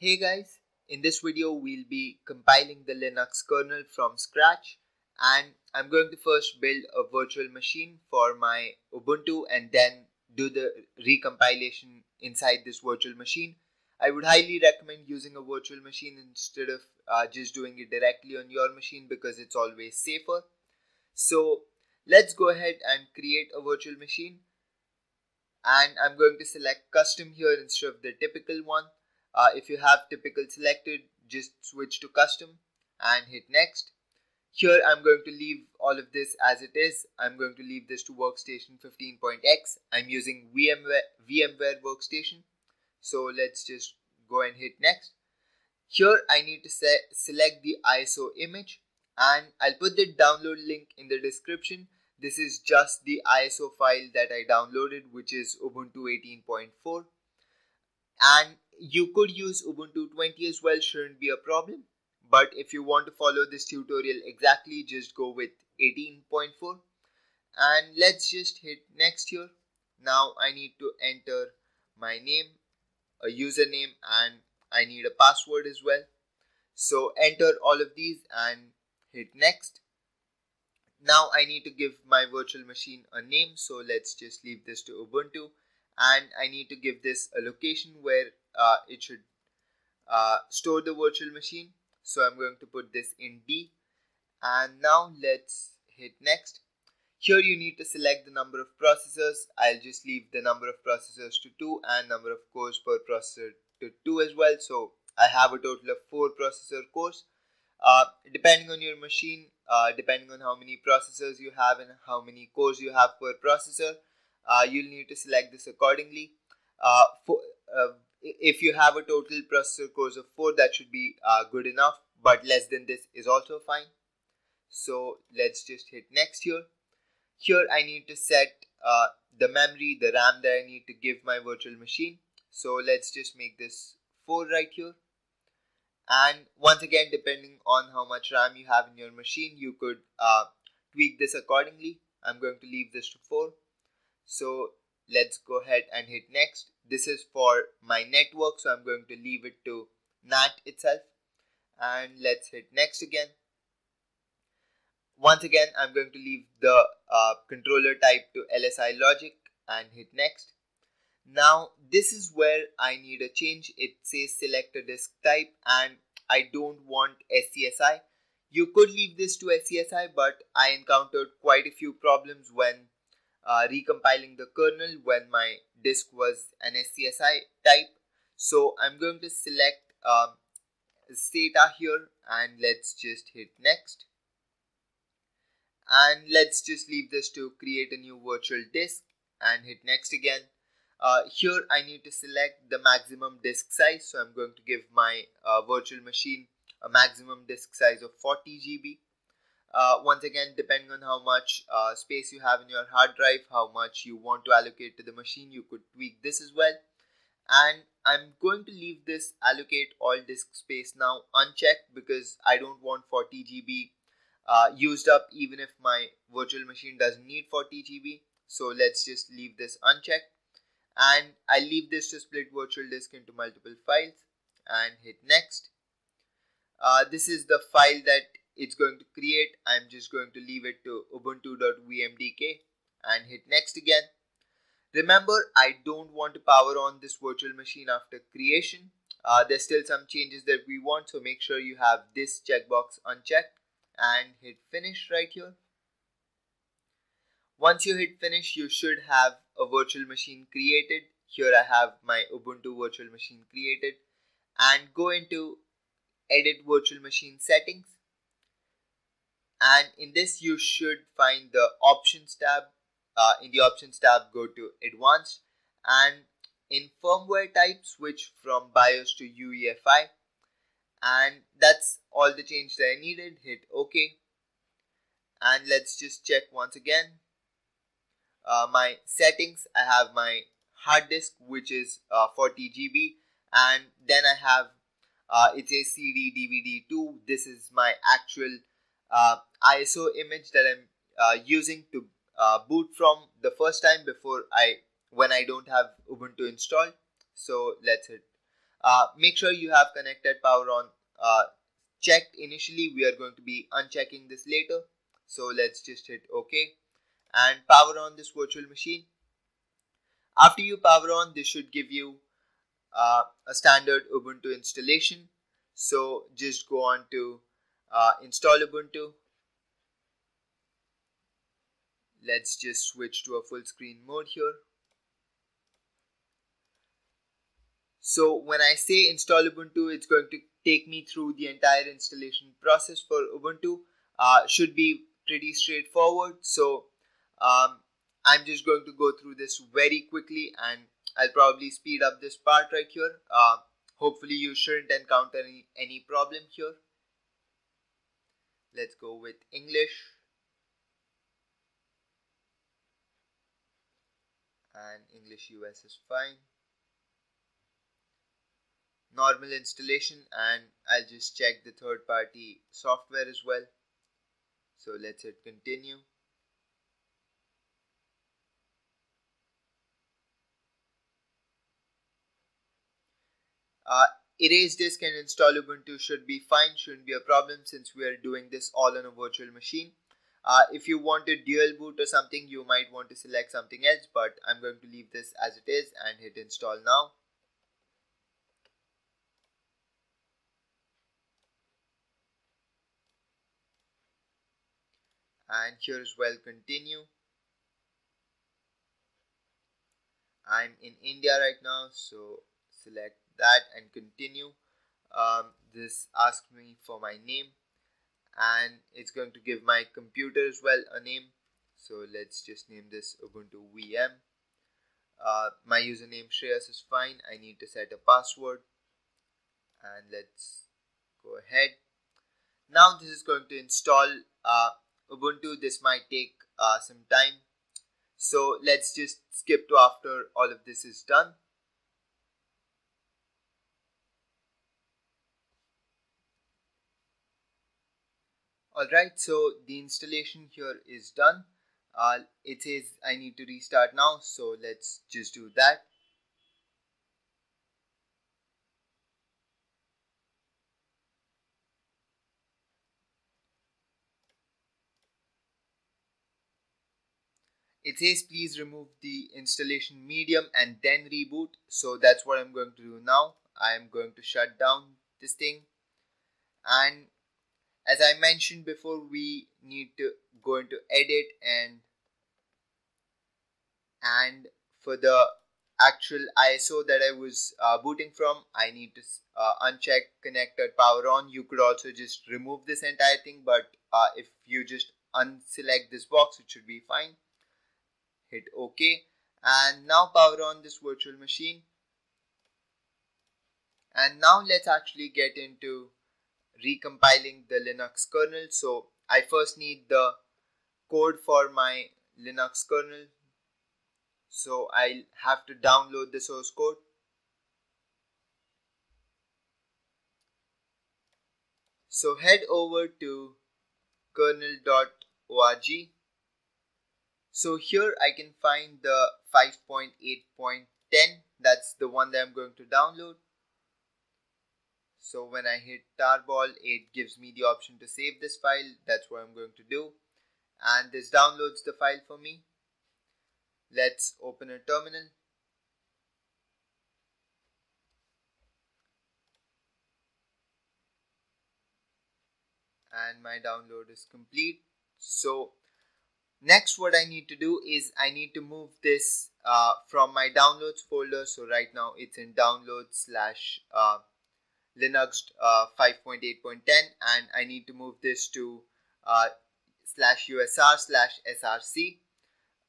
Hey guys, in this video we'll be compiling the Linux kernel from scratch and I'm going to first build a virtual machine for my Ubuntu and then do the recompilation inside this virtual machine. I would highly recommend using a virtual machine instead of uh, just doing it directly on your machine because it's always safer. So let's go ahead and create a virtual machine and I'm going to select custom here instead of the typical one. Uh, if you have typical selected, just switch to custom and hit next. Here I'm going to leave all of this as it is. I'm going to leave this to workstation 15.x. I'm using VMware, VMware workstation. So let's just go and hit next. Here I need to se select the ISO image and I'll put the download link in the description. This is just the ISO file that I downloaded which is Ubuntu 18.4 and you could use Ubuntu 20 as well shouldn't be a problem. But if you want to follow this tutorial exactly just go with 18.4 and let's just hit next here. Now I need to enter my name a username and I need a password as well. So enter all of these and hit next. Now I need to give my virtual machine a name. So let's just leave this to Ubuntu. And I need to give this a location where uh, it should uh, store the virtual machine. So I'm going to put this in D. And now let's hit next. Here you need to select the number of processors. I'll just leave the number of processors to 2 and number of cores per processor to 2 as well. So I have a total of 4 processor cores. Uh, depending on your machine uh, depending on how many processors you have and how many cores you have per processor uh, you'll need to select this accordingly. Uh, for, uh, if you have a total processor cores of 4 that should be uh, good enough but less than this is also fine. So let's just hit next here. Here I need to set uh, the memory the RAM that I need to give my virtual machine. So let's just make this 4 right here. And once again depending on how much RAM you have in your machine you could uh, tweak this accordingly. I'm going to leave this to 4 so let's go ahead and hit next this is for my network so I'm going to leave it to NAT itself. And let's hit next again. Once again I'm going to leave the uh, controller type to LSI logic and hit next. Now this is where I need a change. It says select a disk type and I don't want SCSI you could leave this to SCSI but I encountered quite a few problems when uh, recompiling the kernel when my disk was an SCSI type. So I'm going to select um, SATA here and let's just hit next. And let's just leave this to create a new virtual disk and hit next again. Uh, here I need to select the maximum disk size. So I'm going to give my uh, virtual machine a maximum disk size of 40 GB uh, once again depending on how much uh, space you have in your hard drive how much you want to allocate to the machine you could tweak this as well. And I'm going to leave this allocate all disk space now unchecked because I don't want 40 GB uh, used up even if my virtual machine doesn't need 40 GB so let's just leave this unchecked. And I leave this to split virtual disk into multiple files and hit next. Uh, this is the file that it's going to create I'm just going to leave it to ubuntu.vmdk and hit next again. Remember I don't want to power on this virtual machine after creation. Uh, there's still some changes that we want so make sure you have this checkbox unchecked and hit finish right here. Once you hit finish you should have a virtual machine created. Here I have my Ubuntu virtual machine created. And go into edit virtual machine settings and in this you should find the options tab. Uh, in the options tab go to advanced. And in firmware type switch from BIOS to UEFI. And that's all the change that I needed. Hit OK. And let's just check once again. Uh, my settings I have my hard disk which is uh, 40 GB and then I have uh, it's a CD DVD 2 this is my actual ISO image that I'm uh, using to uh, boot from the first time before I when I don't have Ubuntu installed. So let's hit uh, make sure you have connected power on uh, checked initially. We are going to be unchecking this later. So let's just hit ok. And power on this virtual machine. After you power on this should give you uh, a standard ubuntu installation. So just go on to uh, install ubuntu let's just switch to a full screen mode here So when I say install Ubuntu, it's going to take me through the entire installation process for Ubuntu. Uh, should be pretty straightforward. So um, I'm just going to go through this very quickly and I'll probably speed up this part right here. Uh, hopefully you shouldn't encounter any, any problem here. Let's go with English. And English US is fine normal installation and I'll just check the third party software as well. So let's hit continue. Uh, erase disk and install Ubuntu should be fine, shouldn't be a problem since we are doing this all on a virtual machine. Uh, if you want a dual boot or something, you might want to select something else, but I'm going to leave this as it is and hit install now. and here as well continue I'm in India right now so select that and continue um, this asks me for my name. And it's going to give my computer as well a name. So let's just name this Ubuntu VM uh, my username Shreyas is fine. I need to set a password. And let's go ahead. Now this is going to install uh, Ubuntu, this might take uh, some time. So let's just skip to after all of this is done. Alright, so the installation here is done. Uh, it says I need to restart now, so let's just do that. it says please remove the installation medium and then reboot so that's what I'm going to do now I am going to shut down this thing and as I mentioned before we need to go into edit and and for the actual ISO that I was uh, booting from I need to uh, uncheck connected power on. You could also just remove this entire thing but uh, if you just unselect this box it should be fine. Hit OK. And now power on this virtual machine. And now let's actually get into recompiling the Linux kernel. So I first need the code for my Linux kernel. So I'll have to download the source code. So head over to kernel.org so here I can find the 5.8.10 that's the one that I'm going to download. So when I hit tarball it gives me the option to save this file that's what I'm going to do and this downloads the file for me. Let's open a terminal. And my download is complete. So next what I need to do is I need to move this uh, from my downloads folder so right now it's in downloads slash uh, Linux uh, 5.8.10 and I need to move this to uh, slash USR slash SRC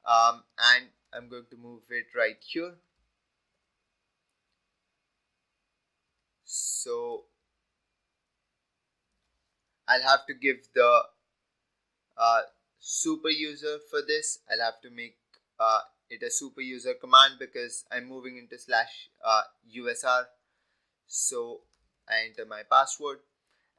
um, and I'm going to move it right here. So I'll have to give the uh, super user for this. I'll have to make uh, it a super user command because I'm moving into slash uh, USR so I enter my password.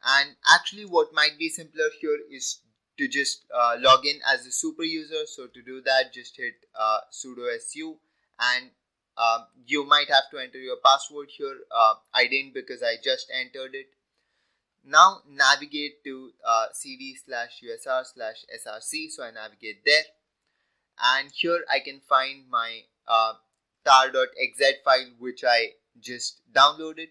And actually what might be simpler here is to just uh, log in as a super user. So to do that just hit uh, sudo su. And um, you might have to enter your password here uh, I didn't because I just entered it. Now navigate to uh, cd slash usr slash src. So I navigate there. And here I can find my uh, tar.xz file which I just downloaded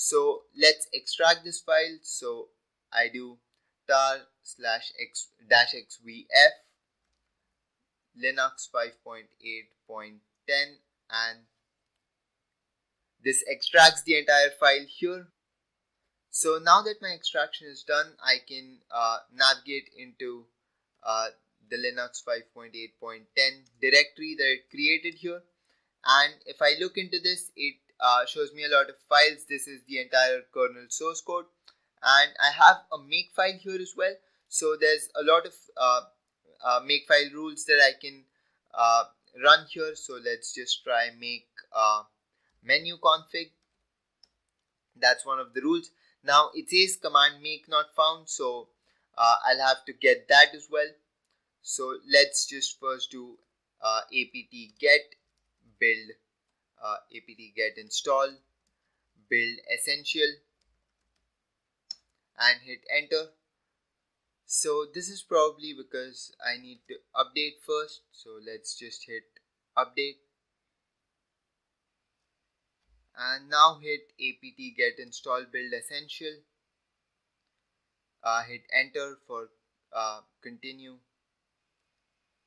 so let's extract this file. So I do tar slash x dash xvf linux 5.8.10 and this extracts the entire file here. So now that my extraction is done I can uh, navigate into uh, the Linux 5.8.10 directory that it created here. And if I look into this it uh, shows me a lot of files. This is the entire kernel source code. And I have a makefile here as well. So there's a lot of uh, uh, makefile rules that I can uh, run here. So let's just try make uh, menu config. That's one of the rules. Now it says command make not found. So I'll have to get that as well. So let's just first do apt get build uh, apt get install build essential and hit enter. So this is probably because I need to update first. So let's just hit update. And now hit apt get install build essential. Uh, hit enter for uh, continue.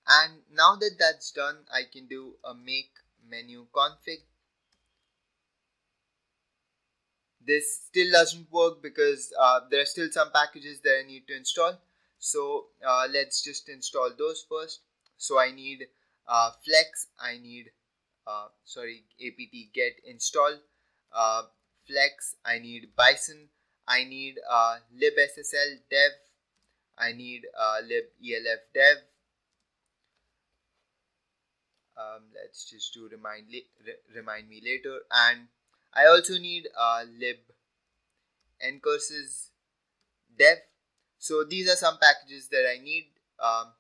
And now that that's done I can do a make menu config. This still doesn't work because uh, there are still some packages that I need to install. So uh, let's just install those first. So I need uh, flex. I need uh, sorry apt get install uh, flex. I need bison. I need uh, libssl dev. I need lib elf dev um, let's just do remind remind me later. And I also need uh, lib ncurses dev so these are some packages that I need. Um,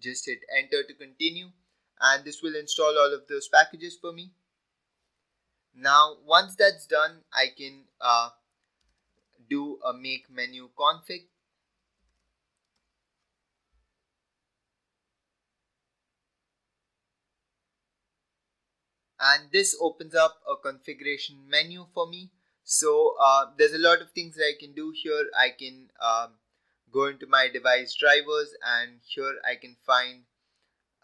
just hit enter to continue. And this will install all of those packages for me. Now once that's done I can uh, do a make menu config and this opens up a configuration menu for me. So uh, there's a lot of things that I can do here. I can um, go into my device drivers and here I can find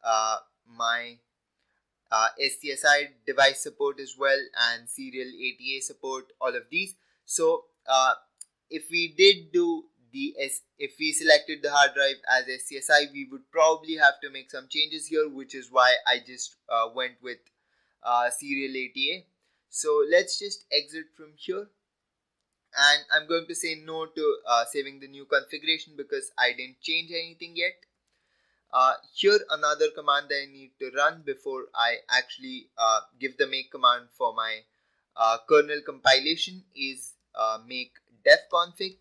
uh, my uh, SCSI device support as well and serial ATA support all of these. So uh, if we did do the S if we selected the hard drive as SCSI we would probably have to make some changes here which is why I just uh, went with uh, serial ATA. So let's just exit from here and I'm going to say no to uh, saving the new configuration because I didn't change anything yet. Uh, here another command that I need to run before I actually uh, give the make command for my uh, kernel compilation is uh, make def config.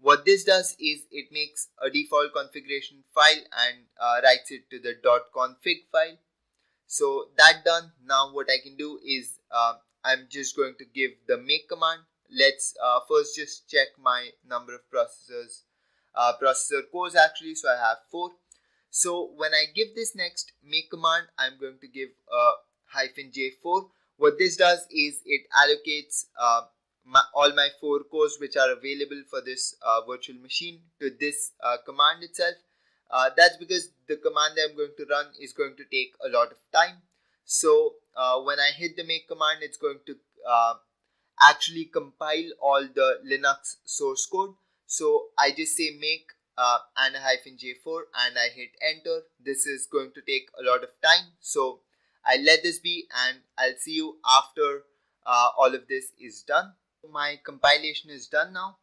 What this does is it makes a default configuration file and writes it to the .config file so that done now what I can do is uh, I'm just going to give the make command. Let's uh, first just check my number of processors. Uh, processor cores actually so I have four. So when I give this next make command I'm going to give a hyphen j4 what this does is it allocates uh, my, all my four cores which are available for this uh, virtual machine to this uh, command itself uh, that's because the command that I'm going to run is going to take a lot of time. So uh, when I hit the make command, it's going to uh, actually compile all the Linux source code. So I just say make uh, and a hyphen j4 and I hit enter. This is going to take a lot of time. So I let this be and I'll see you after uh, all of this is done. My compilation is done now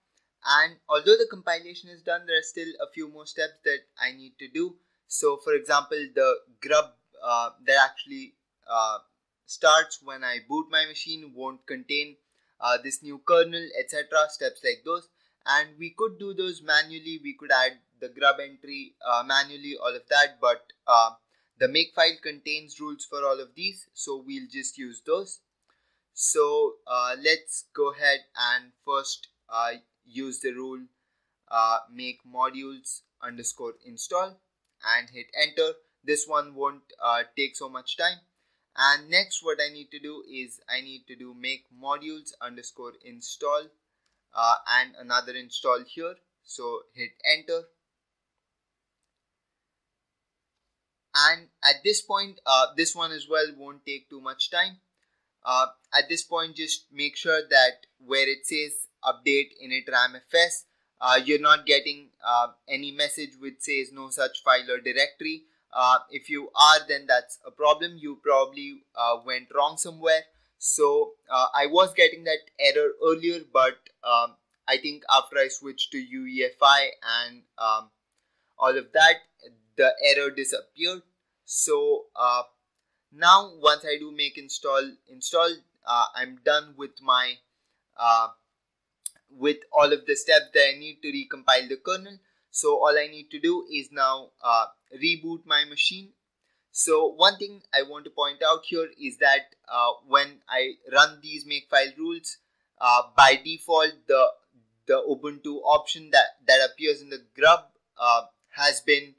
and although the compilation is done there are still a few more steps that I need to do. So for example the grub uh, that actually uh, starts when I boot my machine won't contain uh, this new kernel etc steps like those. And we could do those manually. We could add the grub entry uh, manually all of that. But uh, the makefile contains rules for all of these. So we'll just use those. So uh, let's go ahead and first use the rule uh, make modules underscore install and hit enter. This one won't uh, take so much time. And next what I need to do is I need to do make modules underscore install uh, and another install here. So hit enter. And at this point uh, this one as well won't take too much time. Uh, at this point just make sure that where it says update init ramfs uh, you're not getting uh, any message which says no such file or directory. Uh, if you are then that's a problem. You probably uh, went wrong somewhere. So I was getting that error earlier but um, I think after I switched to UEFI and um, all of that the error disappeared. So uh, now once I do make install install uh, I'm done with my uh, with all of the steps that I need to recompile the kernel. So all I need to do is now uh, reboot my machine. So one thing I want to point out here is that uh, when I run these makefile rules uh, by default the the Ubuntu option that that appears in the grub has been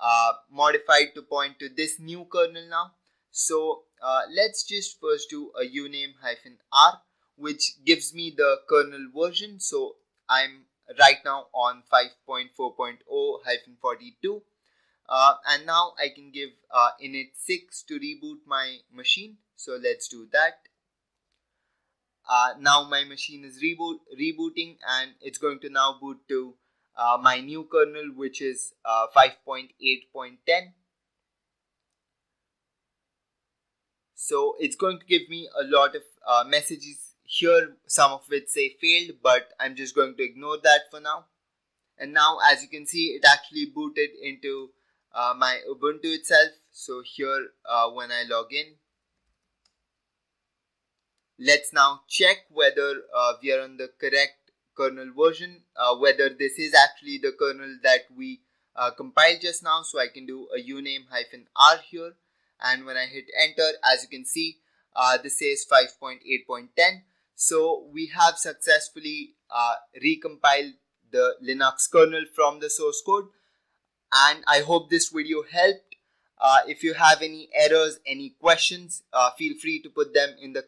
uh, modified to point to this new kernel now. So uh, let's just first do a uname hyphen r which gives me the kernel version. So I'm right now on 5.4.0 hyphen 42 uh, and now I can give uh, init 6 to reboot my machine. So let's do that. Uh, now my machine is reboot rebooting and it's going to now boot to uh, my new kernel which is uh, 5.8.10 so it's going to give me a lot of uh, messages here some of which say failed but I'm just going to ignore that for now and now as you can see it actually booted into uh, my Ubuntu itself so here uh, when I log in let's now check whether uh, we are on the correct kernel version, uh, whether this is actually the kernel that we uh, compiled just now. So I can do a uname hyphen r here. And when I hit enter, as you can see, uh, this says 5.8.10. So we have successfully uh, recompiled the Linux kernel from the source code. And I hope this video helped. Uh, if you have any errors, any questions, uh, feel free to put them in the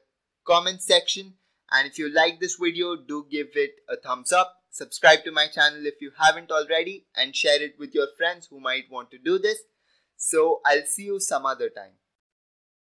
comment section and if you like this video, do give it a thumbs up. Subscribe to my channel if you haven't already and share it with your friends who might want to do this. So I'll see you some other time.